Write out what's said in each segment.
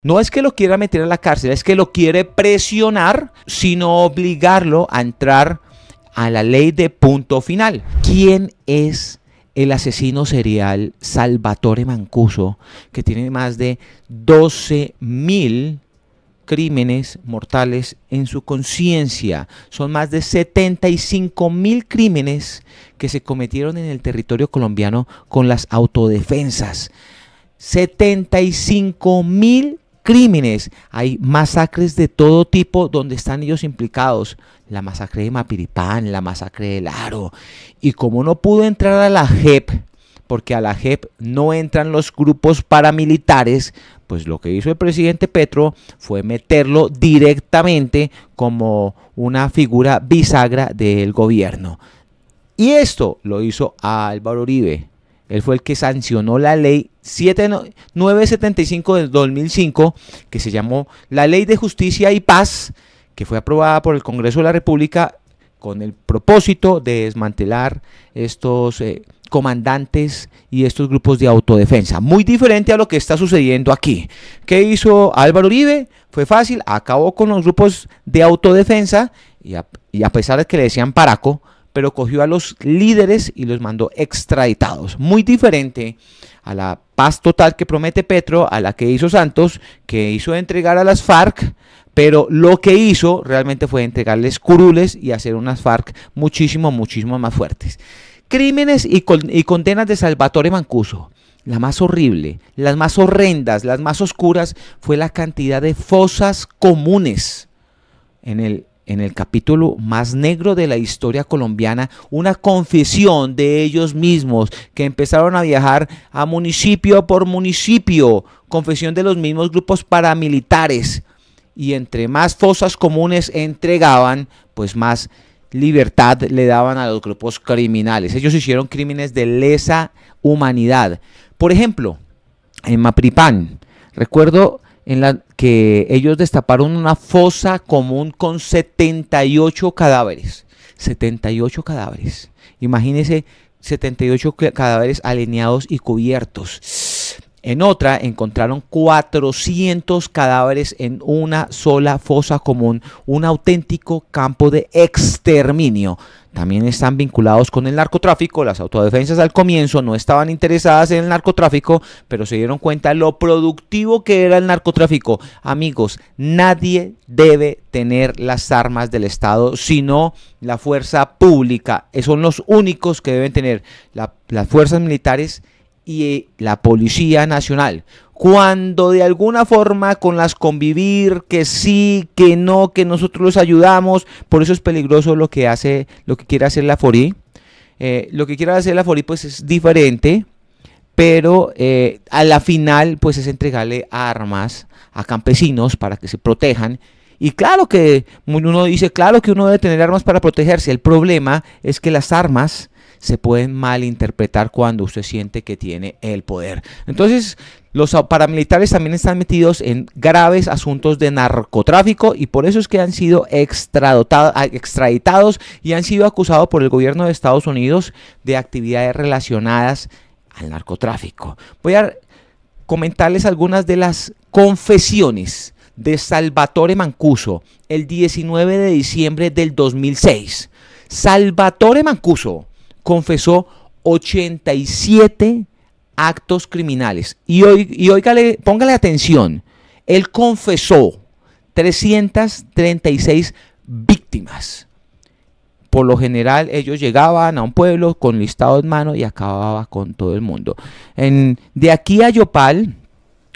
No es que lo quiera meter a la cárcel, es que lo quiere presionar, sino obligarlo a entrar a la ley de punto final. ¿Quién es el asesino serial Salvatore Mancuso, que tiene más de 12 mil crímenes mortales en su conciencia. Son más de 75 mil crímenes que se cometieron en el territorio colombiano con las autodefensas. 75 mil crímenes, hay masacres de todo tipo donde están ellos implicados. La masacre de Mapiripán, la masacre del Aro. Y como no pudo entrar a la JEP, porque a la JEP no entran los grupos paramilitares, pues lo que hizo el presidente Petro fue meterlo directamente como una figura bisagra del gobierno. Y esto lo hizo Álvaro Uribe, él fue el que sancionó la ley 975 del 2005, que se llamó la Ley de Justicia y Paz, que fue aprobada por el Congreso de la República con el propósito de desmantelar estos eh, comandantes y estos grupos de autodefensa. Muy diferente a lo que está sucediendo aquí. ¿Qué hizo Álvaro Uribe? Fue fácil, acabó con los grupos de autodefensa y y a pesar de que le decían paraco, pero cogió a los líderes y los mandó extraditados. Muy diferente a la paz total que promete Petro, a la que hizo Santos, que hizo entregar a las FARC, pero lo que hizo realmente fue entregarles curules y hacer unas FARC muchísimo, muchísimo más fuertes. Crímenes y, condenas de Salvatore Mancuso. La más horrible, las más horrendas, las más oscuras fue la cantidad de fosas comunes en el en el capítulo más negro de la historia colombiana, una confesión de ellos mismos que empezaron a viajar a municipio por municipio, confesión de los mismos grupos paramilitares. Y entre más fosas comunes entregaban, pues más libertad le daban a los grupos criminales. Ellos hicieron crímenes de lesa humanidad. Por ejemplo, en Mapripán, recuerdo en la que ellos destaparon una fosa común con 78 cadáveres. 78 cadáveres. Imagínense 78 cadáveres alineados y cubiertos. En otra encontraron 400 cadáveres en una sola fosa común, un auténtico campo de exterminio también están vinculados con el narcotráfico. Las autodefensas al comienzo no estaban interesadas en el narcotráfico, pero se dieron cuenta lo productivo que era el narcotráfico. Amigos, nadie debe tener las armas del Estado, sino la fuerza pública. Son los únicos que deben tener las fuerzas militares y la Policía Nacional cuando de alguna forma con las convivir, que sí, que no, que nosotros los ayudamos, por eso es peligroso lo que hace, lo que quiere hacer la FORI. Eh, lo que quiere hacer la FORI pues es diferente, pero eh, a la final pues es entregarle armas a campesinos para que se protejan. Y claro que uno dice, claro que uno debe tener armas para protegerse. El problema es que las armas se pueden malinterpretar cuando usted siente que tiene el poder. Entonces, los paramilitares también están metidos en graves asuntos de narcotráfico y por eso es que han sido extraditados y han sido acusados por el gobierno de Estados Unidos de actividades relacionadas al narcotráfico. Voy a comentarles algunas de las confesiones de Salvatore Mancuso el 19 de diciembre del 2006. Salvatore Mancuso confesó 87 actos criminales. Y, hoy, y póngale atención, él confesó 336 víctimas. Por lo general ellos llegaban a un pueblo con listado en mano y acababa con todo el mundo. En, de aquí a Yopal,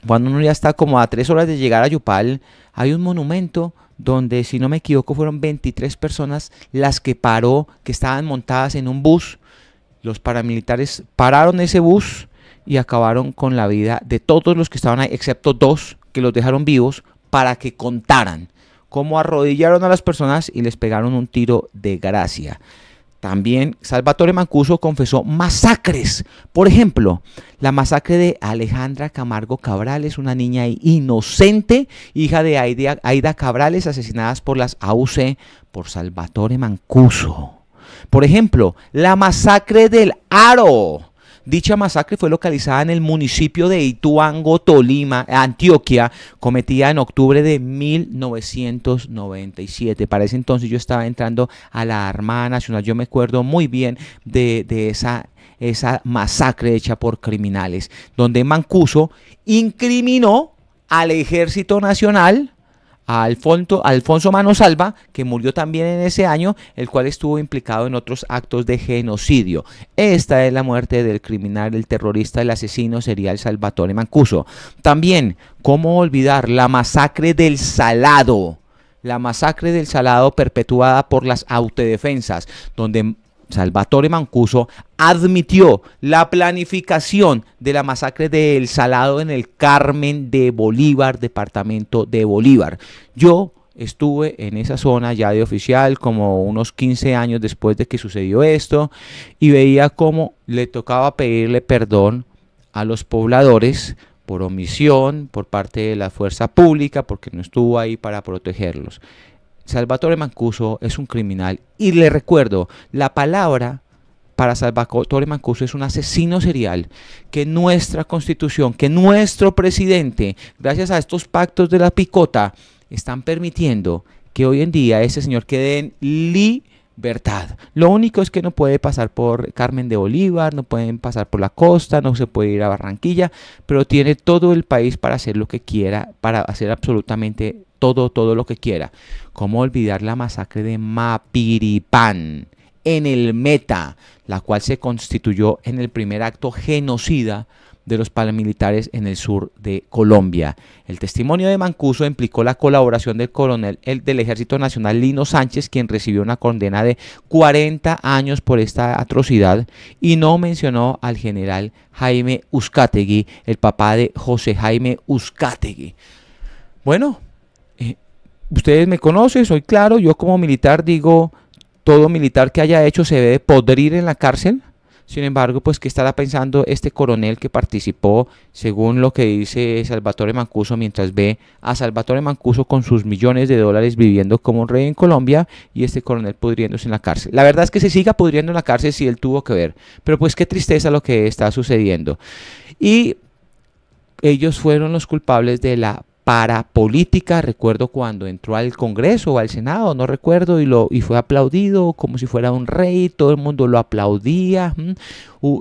cuando uno ya está como a tres horas de llegar a Yopal, hay un monumento donde, si no me equivoco, fueron 23 personas las que paró, que estaban montadas en un bus. Los paramilitares pararon ese bus y acabaron con la vida de todos los que estaban ahí, excepto dos que los dejaron vivos para que contaran cómo arrodillaron a las personas y les pegaron un tiro de gracia. También Salvatore Mancuso confesó masacres. Por ejemplo, la masacre de Alejandra Camargo Cabrales, una niña inocente, hija de Aida Cabrales, asesinadas por las AUC por Salvatore Mancuso. Por ejemplo, la masacre del Aro Dicha masacre fue localizada en el municipio de Ituango, Tolima, Antioquia, cometida en octubre de 1997. Para ese entonces yo estaba entrando a la Armada Nacional. Yo me acuerdo muy bien de, esa masacre hecha por criminales, donde Mancuso incriminó al Ejército Nacional, a Alfonso, Alfonso Manosalva, que murió también en ese año, el cual estuvo implicado en otros actos de genocidio. Esta es la muerte del criminal, el terrorista, el asesino serial Salvatore Mancuso. También, ¿cómo olvidar la masacre del Salado? La masacre del Salado perpetuada por las autodefensas, donde Salvatore Mancuso admitió la planificación de la masacre de El Salado en el Carmen de Bolívar, departamento de Bolívar. Yo estuve en esa zona ya de oficial como unos 15 años después de que sucedió esto y veía cómo le tocaba pedirle perdón a los pobladores por omisión por parte de la fuerza pública porque no estuvo ahí para protegerlos. Salvatore Mancuso es un criminal. Y le recuerdo, la palabra para Salvatore Mancuso es un asesino serial que nuestra constitución, que nuestro presidente, gracias a estos pactos de la picota, están permitiendo que hoy en día ese señor quede en libertad. Lo único es que no puede pasar por Carmen de Bolívar, no pueden pasar por la costa, no se puede ir a Barranquilla, pero tiene todo el país para hacer lo que quiera, para hacer absolutamente todo, todo lo que quiera. ¿Cómo olvidar la masacre de Mapiripán en el Meta, la cual se constituyó en el primer acto genocida de los paramilitares en el sur de Colombia. El testimonio de Mancuso implicó la colaboración del coronel del Ejército Nacional Lino Sánchez, quien recibió una condena de 40 años por esta atrocidad, y no mencionó al general Jaime Uzcategui, el papá de José Jaime Uzcategui. Bueno, ustedes me conocen, soy claro, yo como militar digo, todo militar que haya hecho se debe podrir en la cárcel. Sin embargo, pues, ¿qué estará pensando este coronel que participó, según lo que dice Salvatore Mancuso, mientras ve a Salvatore Mancuso con sus millones de dólares viviendo como un rey en Colombia y este coronel pudriéndose en la cárcel? La verdad es que se siga pudriendo en la cárcel si él tuvo que ver, pero pues qué tristeza lo que está sucediendo. Y ellos fueron los culpables de la para política. Recuerdo cuando entró al Congreso o al Senado, no recuerdo, y, lo, y fue aplaudido como si fuera un rey, todo el mundo lo aplaudía.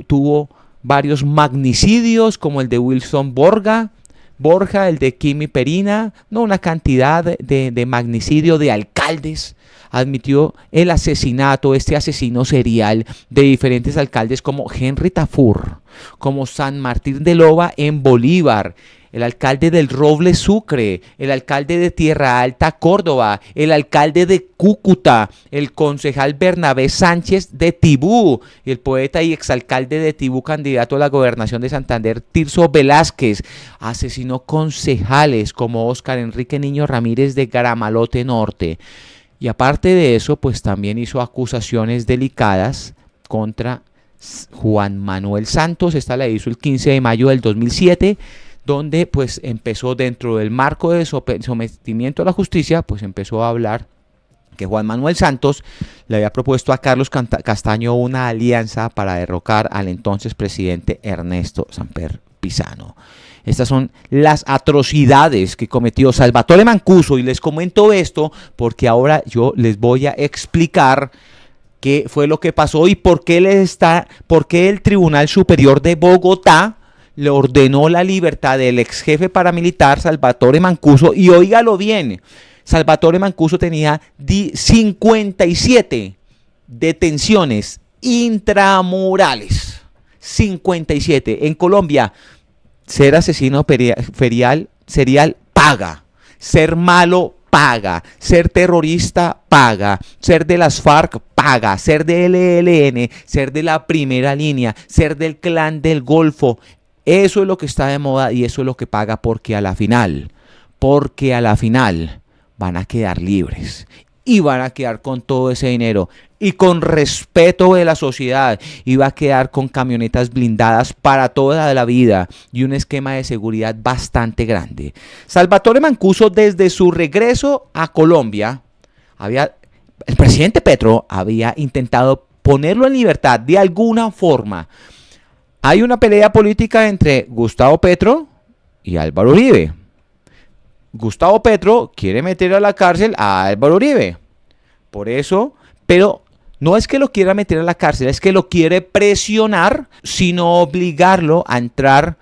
tuvo varios magnicidios como el de Wilson Borga. Borja, el de Kimi Perina, no una cantidad de, de magnicidio de alcaldes admitió el asesinato, este asesino serial de diferentes alcaldes como Henry Tafur, como San Martín de Loba en Bolívar, el alcalde del Roble Sucre, el alcalde de Tierra Alta Córdoba, el alcalde de Cúcuta, el concejal Bernabé Sánchez de Tibú, el poeta y exalcalde de Tibú, candidato a la gobernación de Santander, Tirso Velázquez, asesinó concejales como Óscar Enrique Niño Ramírez de Garamalote Norte. Y aparte de eso, pues también hizo acusaciones delicadas contra Juan Manuel Santos. Esta la hizo el 15 de mayo del 2007 donde pues empezó dentro del marco de sometimiento a la justicia, pues empezó a hablar que Juan Manuel Santos le había propuesto a Carlos Castaño una alianza para derrocar al entonces presidente Ernesto Samper Pisano. Estas son las atrocidades que cometió Salvatore Mancuso y les comento esto porque ahora yo les voy a explicar qué fue lo que pasó y por qué, le está, por qué el Tribunal Superior de Bogotá le ordenó la libertad del ex jefe paramilitar Salvatore Mancuso y óigalo bien, Salvatore Mancuso tenía 57 detenciones intramurales. 57. En Colombia, ser asesino ferial, serial paga. Ser malo paga. Ser terrorista paga. Ser de las FARC paga. Ser de LLN, ser de la primera línea, ser del clan del Golfo, eso es lo que está de moda y eso es lo que paga porque a la final, porque a la final van a quedar libres y van a quedar con todo ese dinero y con respeto de la sociedad y va a quedar con camionetas blindadas para toda la vida y un esquema de seguridad bastante grande. Salvatore Mancuso desde su regreso a Colombia había el presidente Petro había intentado ponerlo en libertad de alguna forma Hay una pelea política entre Gustavo Petro y Álvaro Uribe. Gustavo Petro quiere meter a la cárcel a Álvaro Uribe. Por eso, pero no es que lo quiera meter a la cárcel, es que lo quiere presionar, sino obligarlo a entrar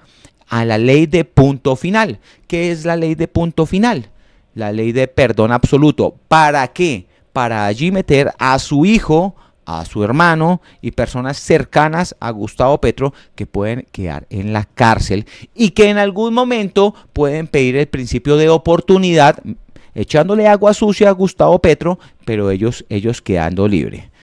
a la ley de punto final. ¿Qué es la ley de punto final? La ley de perdón absoluto. ¿Para qué? Para allí meter a su hijo, a su hermano y personas cercanas a Gustavo Petro que pueden quedar en la cárcel y que en algún momento pueden pedir el principio de oportunidad echándole agua sucia a Gustavo Petro, pero ellos, ellos quedando libres.